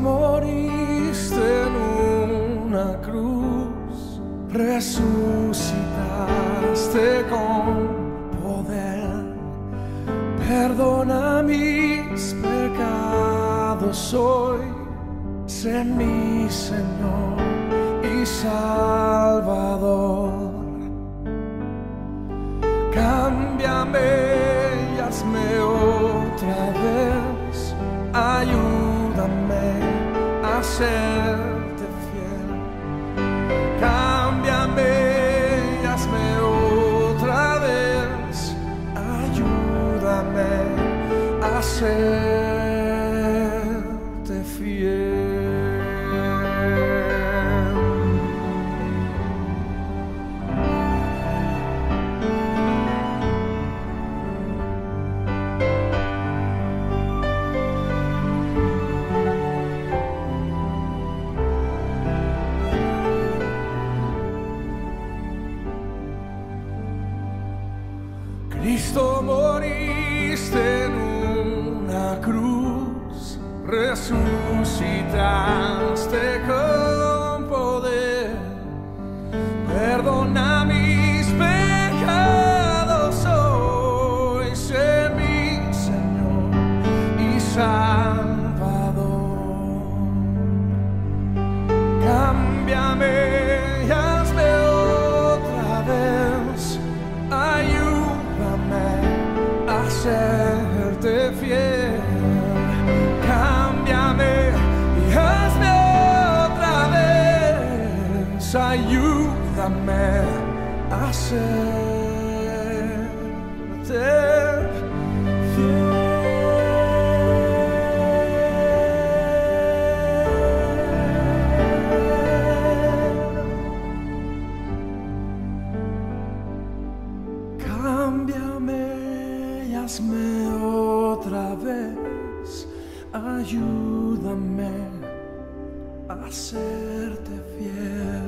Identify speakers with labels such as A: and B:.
A: moriste en una cruz, resucitaste con poder. Perdona mis pecados hoy, sé mi Señor y Salvador. Cámbiame y hazme otra vez. Ayúdame a serte fiel. Cámbiame y hazme otra vez, ayúdame a serte fiel. Cristo moriste en una cruz, resucitaste con poder. Perdona mis pecados hoy, sé mi Señor y Salvador. Cámbiame ayúdame a serte fiel. Cámbiame y hazme otra vez, ayúdame a serte fiel.